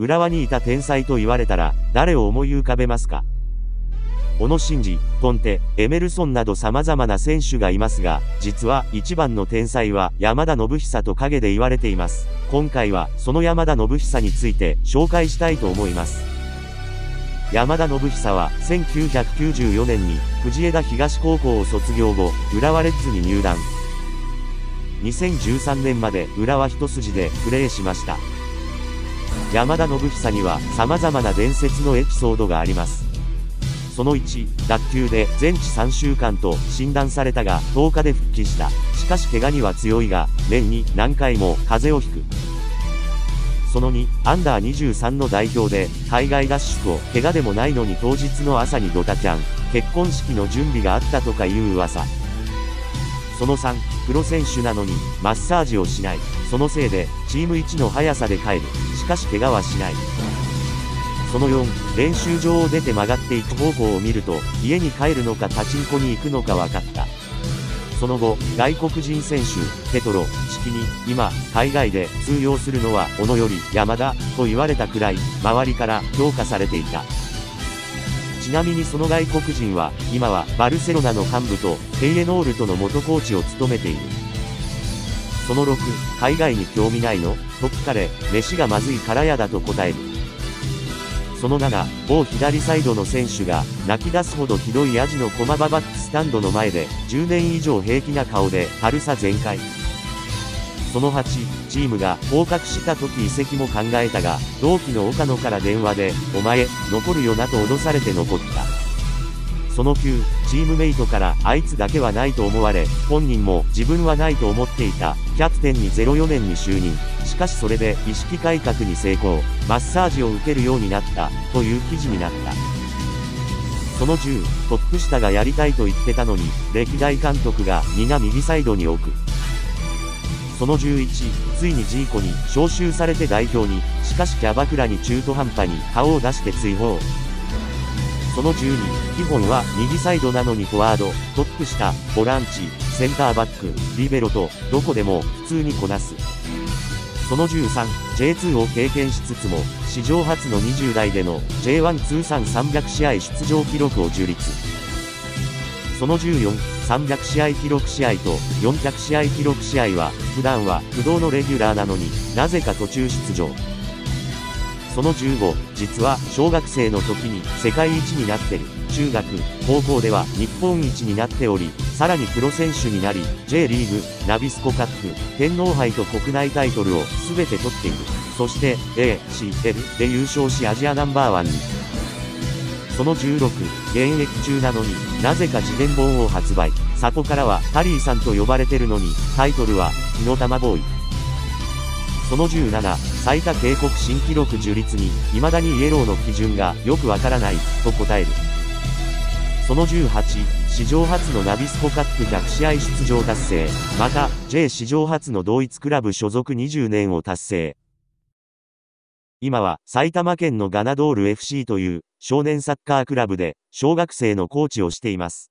浦和にいた天才と言われたら、誰を思い浮かべますか？小野伸二、コンテ、エメルソンなど様々な選手がいますが、実は一番の天才は山田信久と陰で言われています。今回はその山田信久について紹介したいと思います。山田信久は1994年に藤枝東高校を卒業後、浦和レッズに入団。2013年まで浦和一筋でプレーしました。山田信久には様々な伝説のエピソードがあります。その1、脱臼で全治3週間と診断されたが、10日で復帰した。しかし怪我には強いが、年に何回も風邪をひく。その2、アンダー23の代表で、海外合宿を、怪我でもないのに当日の朝にドタキャン、結婚式の準備があったとかいう噂。その3、プロ選手なのに、マッサージをしない。そのせいで、チーム1の速さで帰る。しかし怪我はしない。その4、練習場を出て曲がっていく方向を見ると、家に帰るのかパチンコに行くのか分かった。その後、外国人選手、ペトロ、式に、今、海外で通用するのは、小野より山田、と言われたくらい、周りから評価されていた。ちなみにその外国人は、今はバルセロナの幹部と、ペイエノールとの元コーチを務めている。その6、海外に興味ないの？と聞かれ、飯がまずいからやだと答える。その7、某左サイドの選手が、泣き出すほどひどいヤジの駒場バックスタンドの前で、10年以上平気な顔で、軽さ全開。その8、チームが降格した時移籍も考えたが、同期の岡野から電話で、お前、残るよなと脅されて残った。その9、チームメイトからあいつだけはないと思われ、本人も自分はないと思っていた、キャプテンに04年に就任。しかしそれで意識改革に成功、マッサージを受けるようになった、という記事になった。その10、トップ下がやりたいと言ってたのに、歴代監督が皆右サイドに置く。その11、ついにジーコに招集されて代表に、しかしキャバクラに中途半端に顔を出して追放。その12、基本は右サイドなのにフォワード、トップ下、ボランチ、センターバック、リベロと、どこでも普通にこなす。その13、J2 を経験しつつも、史上初の20代での J1 通算300試合出場記録を樹立。その14、300試合記録試合と400試合記録試合は、普段は不動のレギュラーなのになぜか途中出場。その15、実は小学生の時に世界一になってる。中学、高校では日本一になっており、さらにプロ選手になり、J リーグ、ナビスコカップ、天皇杯と国内タイトルを全て取っている。そして、ACL で優勝しアジアナンバーワンに。その16、現役中なのになぜか自伝本を発売。そこからはタリーさんと呼ばれてるのに、タイトルは、火の玉ボーイ。その17、最多警告新記録樹立に、未だにイエローの基準がよくわからない、と答える。その18、史上初のナビスコカップ100試合出場達成、また、J 史上初の同一クラブ所属20年を達成。今は埼玉県のガナドール FC という少年サッカークラブで小学生のコーチをしています。